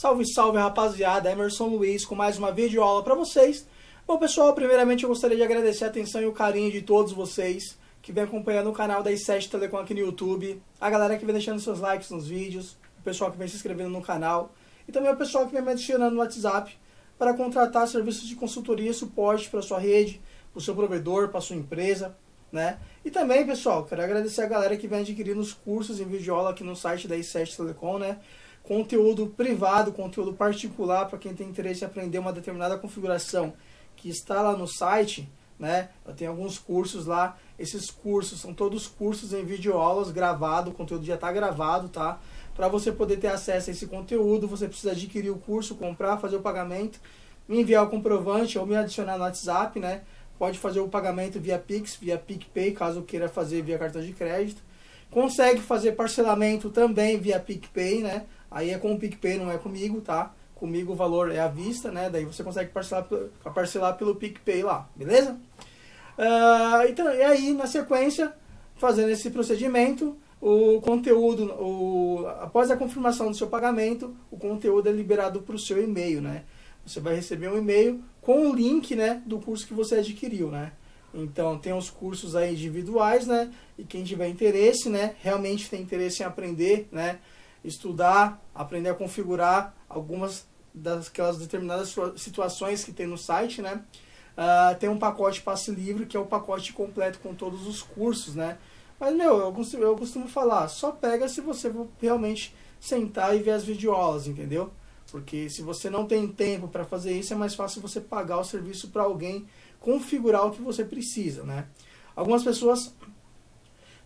Salve, salve rapaziada, Emerson Luiz com mais uma videoaula para vocês. Bom pessoal, primeiramente eu gostaria de agradecer a atenção e o carinho de todos vocês que vem acompanhando o canal da i7 Telecom aqui no YouTube, a galera que vem deixando seus likes nos vídeos, o pessoal que vem se inscrevendo no canal e também o pessoal que vem me adicionando no WhatsApp para contratar serviços de consultoria e suporte para sua rede, para o seu provedor, para sua empresa, né? E também, pessoal, quero agradecer a galera que vem adquirindo os cursos em videoaula aqui no site da i7 Telecom, né? Conteúdo privado, conteúdo particular para quem tem interesse em aprender uma determinada configuração que está lá no site, né? Eu tenho alguns cursos lá. Esses cursos são todos cursos em videoaulas gravado, o conteúdo já está gravado, tá? Para você poder ter acesso a esse conteúdo, você precisa adquirir o curso, comprar, fazer o pagamento, me enviar o comprovante ou me adicionar no WhatsApp, né? Pode fazer o pagamento via Pix, via PicPay, caso queira fazer via cartão de crédito. Consegue fazer parcelamento também via PicPay, né? Aí é com o PicPay, não é comigo, tá? Comigo o valor é à vista, né? Daí você consegue parcelar, parcelar pelo PicPay lá, beleza? Uh, então, e aí, na sequência, fazendo esse procedimento, o conteúdo, o, após a confirmação do seu pagamento, o conteúdo é liberado para o seu e-mail, né? Você vai receber um e-mail com o link, né, do curso que você adquiriu, né? Então, tem os cursos aí individuais, né? E quem tiver interesse, né, realmente tem interesse em aprender, né? Estudar, aprender a configurar algumas daquelas determinadas situações que tem no site, né? Uh, tem um pacote passe livre, que é o pacote completo com todos os cursos, né? Mas, meu, eu costumo, eu costumo falar, só pega se você realmente sentar e ver as videoaulas, entendeu? Porque se você não tem tempo para fazer isso, é mais fácil você pagar o serviço para alguém configurar o que você precisa, né? Algumas pessoas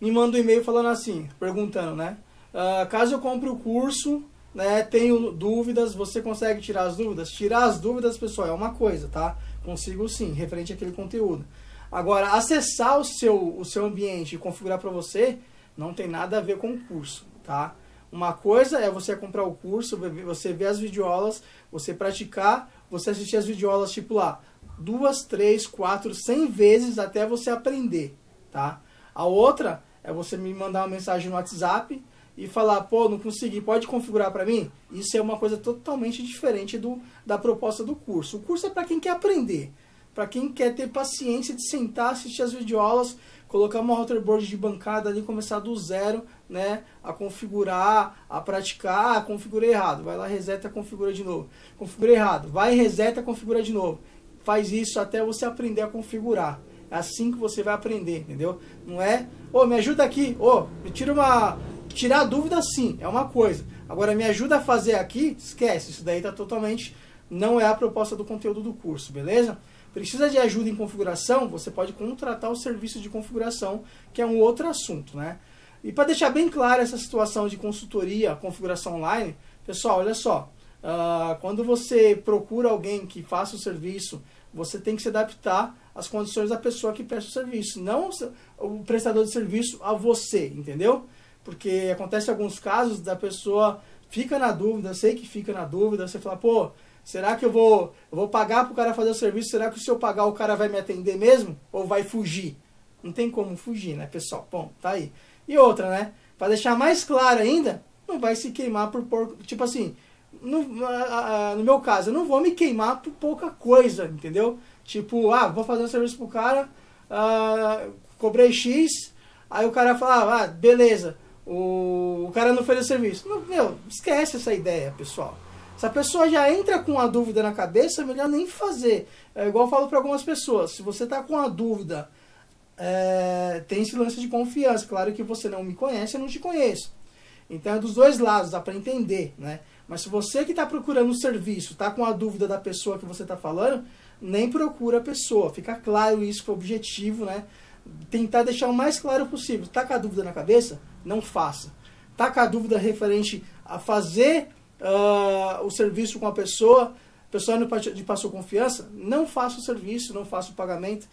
me mandam um e-mail falando assim, perguntando, né? Uh, caso eu compre o curso, né, tenho dúvidas, você consegue tirar as dúvidas? Tirar as dúvidas, pessoal, é uma coisa, tá? Consigo sim, referente àquele conteúdo. Agora, acessar o seu, o seu ambiente e configurar para você não tem nada a ver com o curso, tá? Uma coisa é você comprar o curso, você ver as videoaulas, você praticar, você assistir as videoaulas tipo lá, duas, três, quatro, cem vezes até você aprender, tá? A outra é você me mandar uma mensagem no WhatsApp, e falar, pô, não consegui, pode configurar para mim? Isso é uma coisa totalmente diferente do, da proposta do curso. O curso é para quem quer aprender, para quem quer ter paciência de sentar, assistir as videoaulas, colocar uma routerboard de bancada ali, começar do zero, né, a configurar, a praticar, ah, configura errado, vai lá, reseta, configura de novo. Configura errado, vai, reseta, configura de novo. Faz isso até você aprender a configurar. É assim que você vai aprender, entendeu? Não é, ô, oh, me ajuda aqui, ô, oh, me tira uma Tirar dúvida sim, é uma coisa. Agora me ajuda a fazer aqui, esquece, isso daí está totalmente, não é a proposta do conteúdo do curso, beleza? Precisa de ajuda em configuração, você pode contratar o serviço de configuração, que é um outro assunto, né? E para deixar bem clara essa situação de consultoria, configuração online, pessoal, olha só, uh, quando você procura alguém que faça o serviço, você tem que se adaptar às condições da pessoa que presta o serviço, não o prestador de serviço a você, entendeu? Porque acontece alguns casos da pessoa fica na dúvida, sei que fica na dúvida, você fala, pô, será que eu vou, eu vou pagar para o cara fazer o serviço, será que se eu pagar o cara vai me atender mesmo ou vai fugir? Não tem como fugir, né, pessoal? Bom, tá aí. E outra, né, para deixar mais claro ainda, não vai se queimar por porco, tipo assim, no, no meu caso, eu não vou me queimar por pouca coisa, entendeu? Tipo, ah, vou fazer um serviço pro cara, ah, cobrei X, aí o cara fala, ah, beleza, o, o cara não fez o serviço. Não, meu, esquece essa ideia, pessoal. Se a pessoa já entra com a dúvida na cabeça, é melhor nem fazer. É igual eu falo para algumas pessoas. Se você está com a dúvida, é, tem esse lance de confiança. Claro que você não me conhece, eu não te conheço. Então é dos dois lados, dá para entender, né? Mas se você que está procurando um serviço, está com a dúvida da pessoa que você está falando, nem procura a pessoa. Fica claro isso, que é o objetivo, né? Tentar deixar o mais claro possível. Está com a dúvida na cabeça? não faça. Tá com a dúvida referente a fazer uh, o serviço com a pessoa, a pessoa não te passou confiança, não faça o serviço, não faça o pagamento.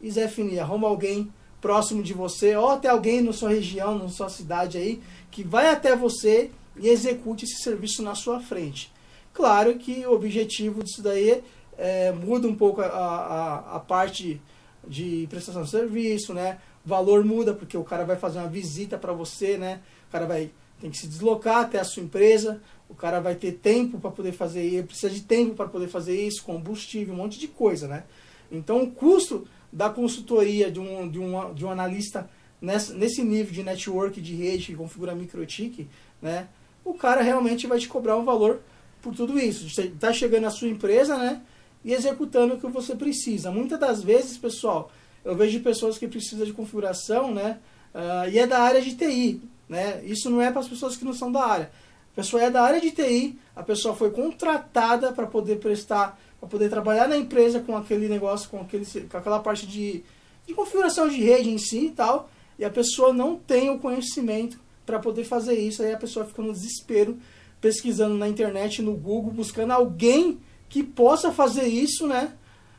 E Zé Fini, arruma alguém próximo de você, ou até alguém na sua região, na sua cidade aí, que vai até você e execute esse serviço na sua frente. Claro que o objetivo disso daí é, muda um pouco a, a, a parte de prestação de serviço, né? valor muda porque o cara vai fazer uma visita para você, né? O cara vai tem que se deslocar até a sua empresa, O cara vai ter tempo para poder fazer, ele precisa de tempo para poder fazer isso, combustível, um monte de coisa, né? Então o custo da consultoria de um, de um, de um analista nessa, nesse nível de network, de rede que configura microtik, né? O cara realmente vai te cobrar um valor por tudo isso. Está chegando na sua empresa, né? E executando o que você precisa. Muitas das vezes, pessoal, eu vejo pessoas que precisam de configuração, né? Uh, e é da área de TI, né? Isso não é para as pessoas que não são da área. A pessoa é da área de TI, a pessoa foi contratada para poder prestar, para poder trabalhar na empresa com aquele negócio, com, aquele, com aquela parte de, de configuração de rede em si e tal, e a pessoa não tem o conhecimento para poder fazer isso, aí a pessoa fica no desespero, pesquisando na internet, no Google, buscando alguém que possa fazer isso, né?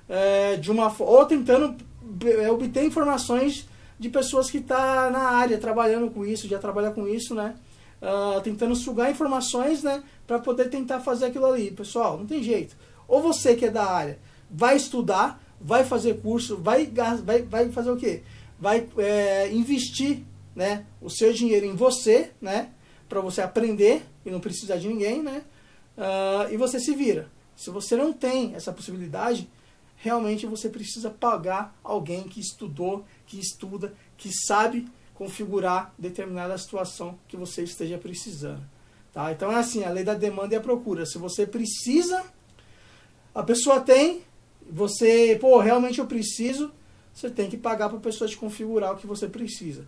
É, de uma ou tentando é, obter informações de pessoas que estão tá na área trabalhando com isso, já trabalha com isso, né? Uh, tentando sugar informações, né? Para poder tentar fazer aquilo ali. Pessoal, não tem jeito. Ou você que é da área vai estudar, vai fazer curso, vai, vai, vai fazer o quê? Vai é, investir né, o seu dinheiro em você, né? Para você aprender e não precisar de ninguém, né? Uh, e você se vira. Se você não tem essa possibilidade, realmente você precisa pagar alguém que estudou, que estuda, que sabe configurar determinada situação que você esteja precisando. Tá? Então é assim, a lei da demanda e a procura. Se você precisa, a pessoa tem, você, pô, realmente eu preciso, você tem que pagar para a pessoa te configurar o que você precisa.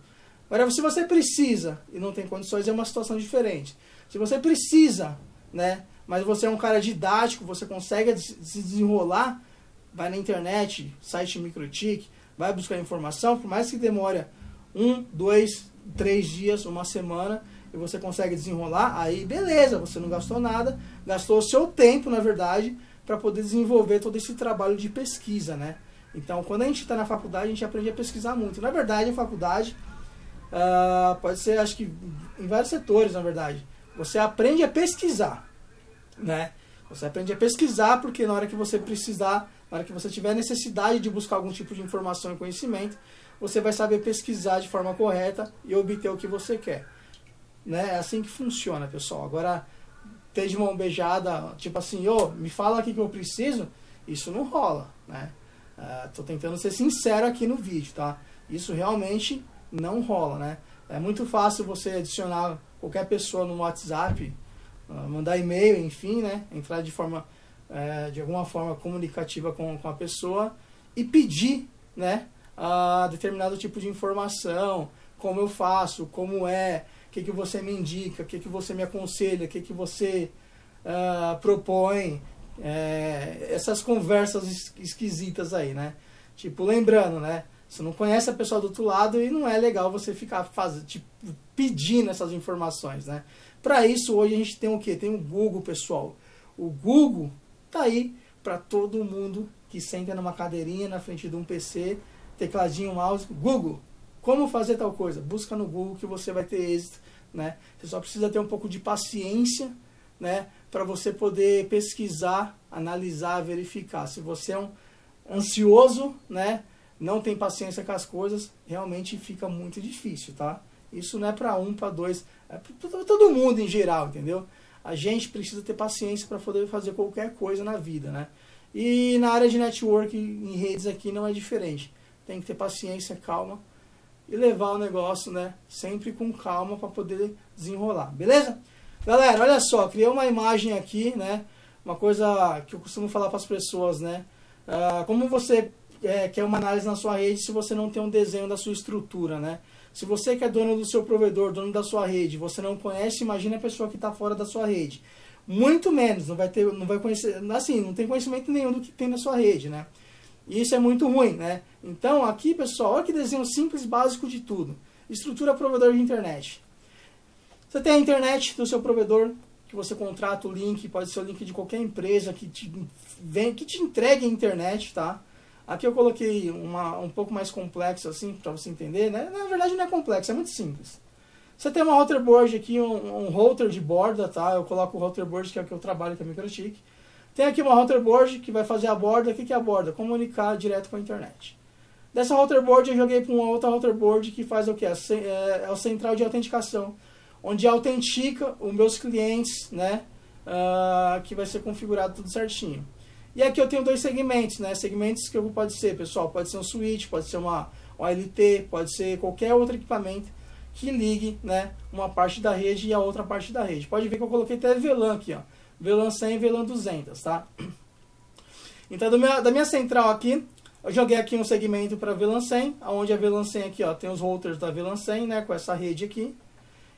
Agora, se você precisa e não tem condições, é uma situação diferente. Se você precisa, né, mas você é um cara didático, você consegue se desenrolar, vai na internet, site Microtik, vai buscar informação, por mais que demore um, dois, três dias, uma semana, e você consegue desenrolar, aí beleza, você não gastou nada, gastou o seu tempo, na verdade, para poder desenvolver todo esse trabalho de pesquisa, né? Então, quando a gente está na faculdade, a gente aprende a pesquisar muito. Na verdade, a faculdade uh, pode ser, acho que, em vários setores, na verdade. Você aprende a pesquisar, né? Você aprende a pesquisar porque na hora que você precisar na hora que você tiver necessidade de buscar algum tipo de informação e conhecimento, você vai saber pesquisar de forma correta e obter o que você quer. Né? É assim que funciona, pessoal. Agora, ter de mão beijada, tipo assim, ô, me fala aqui que eu preciso, isso não rola, né? Uh, tô tentando ser sincero aqui no vídeo, tá? Isso realmente não rola, né? É muito fácil você adicionar qualquer pessoa no WhatsApp, mandar e-mail, enfim, né? Entrar de forma é, de alguma forma comunicativa com, com a pessoa e pedir né, a determinado tipo de informação, como eu faço, como é, o que, que você me indica, o que, que você me aconselha, o que, que você uh, propõe, é, essas conversas esquisitas aí, né? Tipo, lembrando, né? Você não conhece a pessoa do outro lado e não é legal você ficar fazendo, tipo, pedindo essas informações, né? Para isso, hoje a gente tem o quê? Tem o Google, pessoal. O Google Tá aí para todo mundo que senta numa cadeirinha na frente de um PC, tecladinho, mouse, Google, como fazer tal coisa? Busca no Google que você vai ter êxito, né? Você só precisa ter um pouco de paciência, né, para você poder pesquisar, analisar, verificar. Se você é um ansioso, né, não tem paciência com as coisas, realmente fica muito difícil, tá? Isso não é para um, para dois, é para todo mundo em geral, entendeu? a gente precisa ter paciência para poder fazer qualquer coisa na vida, né? E na área de network, em redes aqui, não é diferente. Tem que ter paciência, calma e levar o negócio, né? Sempre com calma para poder desenrolar, beleza? Galera, olha só, criei uma imagem aqui, né? Uma coisa que eu costumo falar para as pessoas, né? Uh, como você é, quer uma análise na sua rede se você não tem um desenho da sua estrutura, né? Se você que é dono do seu provedor, dono da sua rede, você não conhece, imagina a pessoa que está fora da sua rede. Muito menos, não vai ter, não vai conhecer, assim, não tem conhecimento nenhum do que tem na sua rede, né? E isso é muito ruim, né? Então, aqui, pessoal, olha que desenho simples, básico de tudo. Estrutura provedor de internet. Você tem a internet do seu provedor, que você contrata o link, pode ser o link de qualquer empresa que te, vem, que te entregue a internet, tá? Aqui eu coloquei uma um pouco mais complexo assim para você entender, né? Na verdade não é complexo, é muito simples. Você tem uma router board aqui, um, um router de borda, tá? Eu coloco o router board que é o que eu trabalho com a Microtik. Tem aqui uma router board que vai fazer a borda. O que é a borda? Comunicar direto com a internet. Dessa router board eu joguei para uma outra router board que faz o que? É, é o central de autenticação. onde autentica os meus clientes, né? Uh, que vai ser configurado tudo certinho. E aqui eu tenho dois segmentos, né? Segmentos que pode ser, pessoal, pode ser um switch, pode ser uma OLT, pode ser qualquer outro equipamento que ligue, né, uma parte da rede e a outra parte da rede. Pode ver que eu coloquei até VLAN aqui, ó. VLAN 100 e VLAN 200, tá? Então, meu, da minha central aqui, eu joguei aqui um segmento para VLAN 100, onde a VLAN 100 aqui, ó, tem os routers da VLAN 100, né, com essa rede aqui.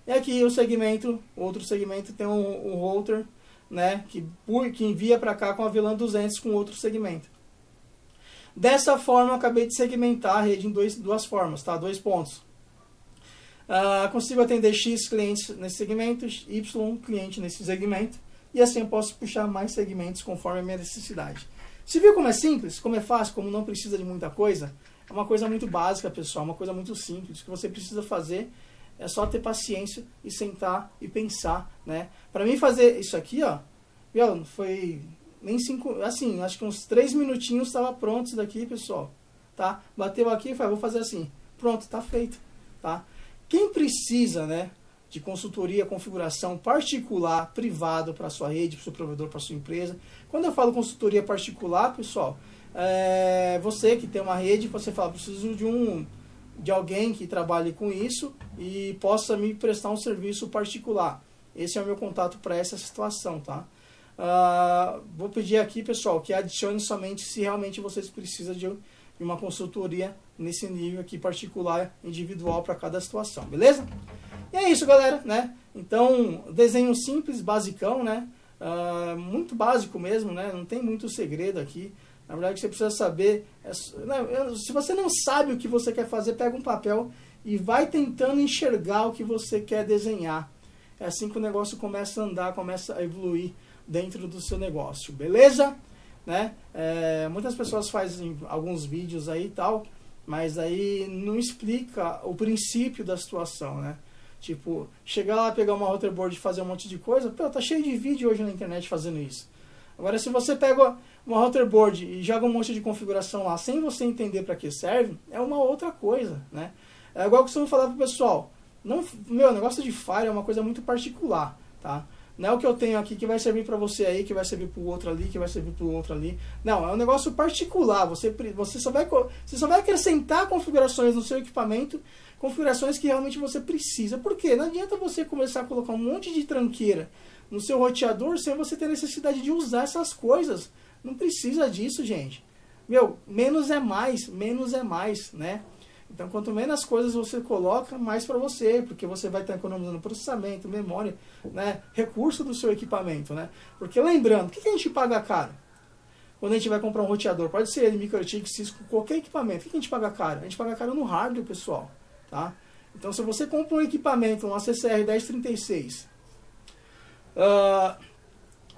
E aqui o segmento, outro segmento tem um, um router, né, que, que envia para cá com a VLAN 200 com outro segmento. Dessa forma, eu acabei de segmentar a rede em dois, duas formas, tá? Dois pontos. Uh, consigo atender X clientes nesse segmento, Y cliente nesse segmento, e assim eu posso puxar mais segmentos conforme a minha necessidade. Você viu como é simples, como é fácil, como não precisa de muita coisa? É uma coisa muito básica, pessoal, uma coisa muito simples. Que você precisa fazer é só ter paciência e sentar e pensar, né? Para mim fazer isso aqui, ó, viu, foi nem cinco, assim, acho que uns três minutinhos estava pronto isso daqui, pessoal, tá? Bateu aqui e vou fazer assim, pronto, tá feito, tá? Quem precisa, né, de consultoria, configuração particular, privado para sua rede, para seu provedor, para sua empresa. Quando eu falo consultoria particular, pessoal, é você que tem uma rede, você fala, preciso de um de alguém que trabalhe com isso e possa me prestar um serviço particular. Esse é o meu contato para essa situação, tá? Uh, vou pedir aqui, pessoal, que adicione somente se realmente vocês precisam de, uma consultoria nesse nível aqui particular, individual para cada situação, beleza? E é isso, galera, né? Então, desenho simples, basicão, né? Uh, muito básico mesmo, né? Não tem muito segredo aqui. Na verdade, você precisa saber. É, né? Se você não sabe o que você quer fazer, pega um papel e vai tentando enxergar o que você quer desenhar. É assim que o negócio começa a andar, começa a evoluir dentro do seu negócio, beleza? Né? É, muitas pessoas fazem alguns vídeos aí e tal, mas aí não explica o princípio da situação, né? Tipo, chegar lá, pegar uma routerboard e fazer um monte de coisa, pô, tá cheio de vídeo hoje na internet fazendo isso. Agora, se você pega uma routerboard e joga um monte de configuração lá sem você entender para que serve, é uma outra coisa, né? É igual que eu costumo falar pro pessoal, não, meu, negócio de Fire é uma coisa muito particular, tá? Não é o que eu tenho aqui que vai servir para você aí, que vai servir para o outro ali, que vai servir para o outro ali. Não, é um negócio particular. Você, você, só vai, você só vai acrescentar configurações no seu equipamento, configurações que realmente você precisa. Por quê? Não adianta você começar a colocar um monte de tranqueira no seu roteador sem você ter necessidade de usar essas coisas. Não precisa disso, gente. Meu, menos é mais, menos é mais, né? Então, quanto menos coisas você coloca, mais para você, porque você vai estar economizando processamento, memória, né, recurso do seu equipamento, né? Porque lembrando, o que, a gente paga caro? Quando a gente vai comprar um roteador, pode ser ele, MikroTik, Cisco, qualquer equipamento, o que, a gente paga caro? A gente paga caro no hardware, pessoal, tá? Então, se você compra um equipamento, um ACCR 1036, uh,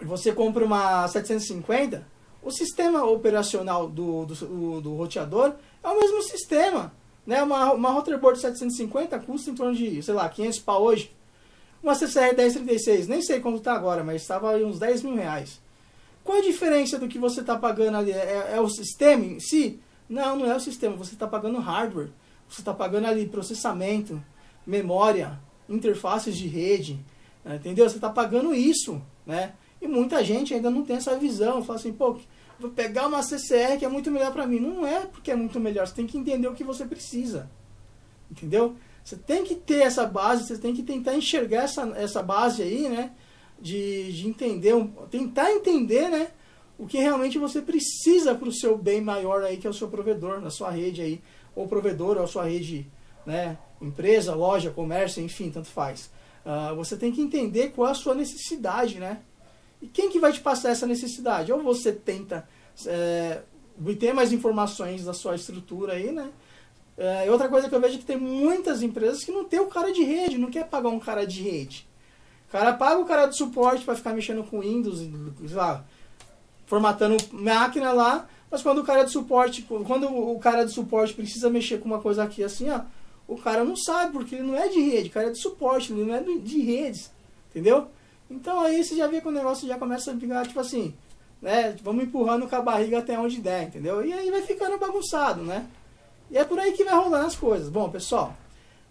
você compra uma 750, o sistema operacional do, do, do, do roteador é o mesmo sistema. Né? Uma, uma Routerboard 750 custa em torno de, sei lá, 500 pau hoje. Uma CCR 1036, nem sei quanto está agora, mas estava uns 10 mil reais. Qual a diferença do que você está pagando ali? É, é, o sistema em si? Não, não é o sistema. Você está pagando hardware. Você está pagando ali processamento, memória, interfaces de rede. Né? Entendeu? Você está pagando isso. Né? E muita gente ainda não tem essa visão. Fala assim, pô, vou pegar uma CCR que é muito melhor para mim. Não é porque é muito melhor, você tem que entender o que você precisa. Entendeu? Você tem que ter essa base, você tem que tentar enxergar essa, essa base aí, né? De, de entender, tentar entender, né? O que realmente você precisa para o seu bem maior aí, que é o seu provedor, na sua rede aí, ou provedor, ou a sua rede, né? Empresa, loja, comércio, enfim, tanto faz. Uh, você tem que entender qual é a sua necessidade, né? E quem que vai te passar essa necessidade? Ou você tenta é, obter mais informações da sua estrutura aí, né? É, outra coisa que eu vejo é que tem muitas empresas que não tem o cara de rede, não quer pagar um cara de rede. O cara paga o cara de suporte para ficar mexendo com Windows, sei lá, formatando máquina lá, mas quando o cara de suporte, quando o cara de suporte precisa mexer com uma coisa aqui assim, ó, o cara não sabe, porque ele não é de rede, o cara é de suporte, ele não é de redes, entendeu? Então aí você já vê que o negócio já começa a ficar, tipo assim, né? Vamos empurrando com a barriga até onde der, entendeu? E aí vai ficando bagunçado, né? E é por aí que vai rolando as coisas. Bom, pessoal,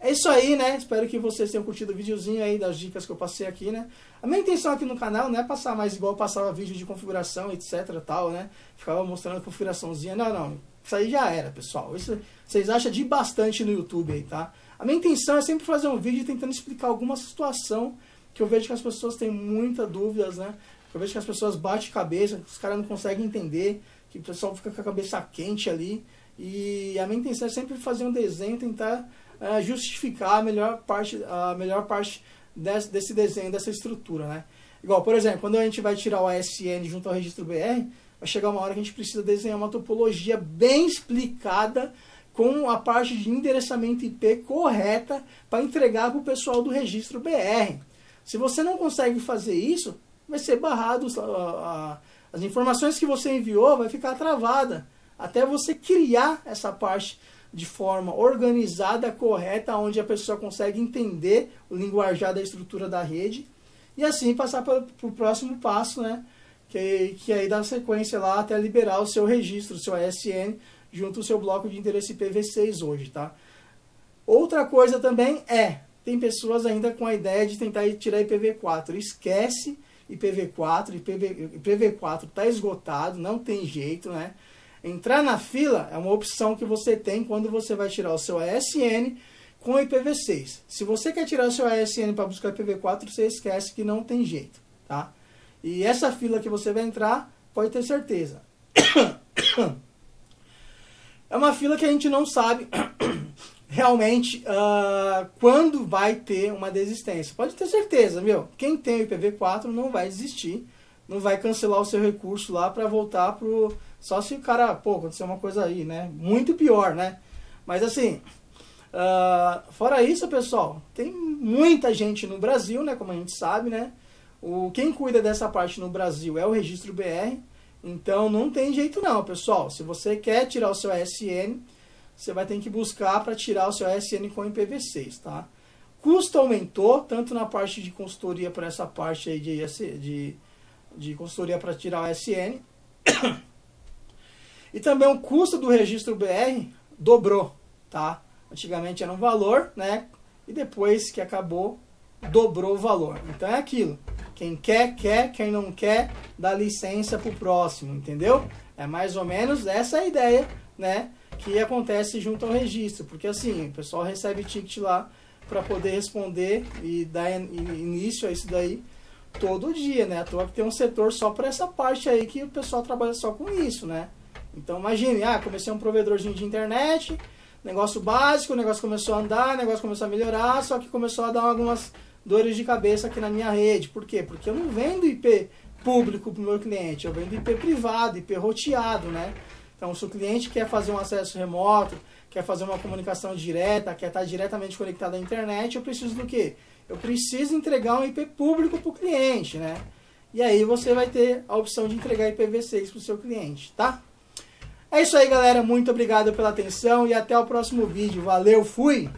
É isso aí, né? Espero que vocês tenham curtido o videozinho aí das dicas que eu passei aqui, né? A minha intenção aqui no canal não é passar mais igual passava vídeo de configuração, etc tal, né? Ficava mostrando a configuraçãozinha. Não, não. Isso aí já era, pessoal. Isso vocês acham de bastante no YouTube aí, tá? A minha intenção é sempre fazer um vídeo tentando explicar alguma situação que eu vejo que as pessoas têm muitas dúvidas, né? Eu vejo que as pessoas batem cabeça, os caras não conseguem entender, que o pessoal fica com a cabeça quente ali. E a minha intenção é sempre fazer um desenho, tentar uh, justificar a melhor parte, a melhor parte desse, desse desenho, dessa estrutura, né? Igual, por exemplo, quando a gente vai tirar o ASN junto ao registro BR, vai chegar uma hora que a gente precisa desenhar uma topologia bem explicada com a parte de endereçamento IP correta para entregar para o pessoal do registro BR. Se você não consegue fazer isso, vai ser barrado, as informações que você enviou vai ficar travada até você criar essa parte de forma organizada, correta, onde a pessoa consegue entender o linguajar da estrutura da rede e assim passar para o próximo passo, né? Que, que aí dá sequência lá até liberar o seu registro, o seu ASN, junto ao seu bloco de interesse IPv6 hoje, tá? Outra coisa também é, tem pessoas ainda com a ideia de tentar tirar IPv4. Esquece IPv4, IPv, IPv4 está esgotado, não tem jeito, né? Entrar na fila é uma opção que você tem quando você vai tirar o seu ASN com IPv6. Se você quer tirar o seu ASN para buscar IPv4, você esquece que não tem jeito, tá? E essa fila que você vai entrar, pode ter certeza. É uma fila que a gente não sabe realmente uh, quando vai ter uma desistência. Pode ter certeza, meu. Quem tem o IPv4 não vai desistir, não vai cancelar o seu recurso lá para voltar pro só se o cara, pô, acontecer uma coisa aí, né? Muito pior, né? Mas assim, uh, fora isso, pessoal, tem muita gente no Brasil, né? Como a gente sabe, né? O, quem cuida dessa parte no Brasil é o Registro BR. Então não tem jeito não, pessoal. Se você quer tirar o seu ASN, você vai ter que buscar para tirar o seu ASN com IPv6, tá? Custo aumentou, tanto na parte de consultoria para essa parte aí de, de, de consultoria para tirar o ASN. E também o custo do registro BR dobrou, tá? Antigamente era um valor, né? E depois que acabou, dobrou o valor. Então é aquilo. Quem quer, quer. Quem não quer, dá licença para o próximo, entendeu? É mais ou menos essa a ideia, né? Que acontece junto ao registro. Porque assim, o pessoal recebe ticket lá para poder responder e dar início a isso daí todo dia, né? À toa que tem um setor só para essa parte aí que o pessoal trabalha só com isso, né? Então imagine, ah, comecei um provedorzinho de internet, negócio básico, o negócio começou a andar, o negócio começou a melhorar, só que começou a dar algumas dores de cabeça aqui na minha rede. Por quê? Porque eu não vendo IP público para o meu cliente, eu vendo IP privado, IP roteado, né? Então, se o cliente quer fazer um acesso remoto, quer fazer uma comunicação direta, quer estar diretamente conectado à internet, eu preciso do quê? Eu preciso entregar um IP público para o cliente, né? E aí você vai ter a opção de entregar IPv6 para o seu cliente, tá? É isso aí, galera. Muito obrigado pela atenção e até o próximo vídeo. Valeu, fui!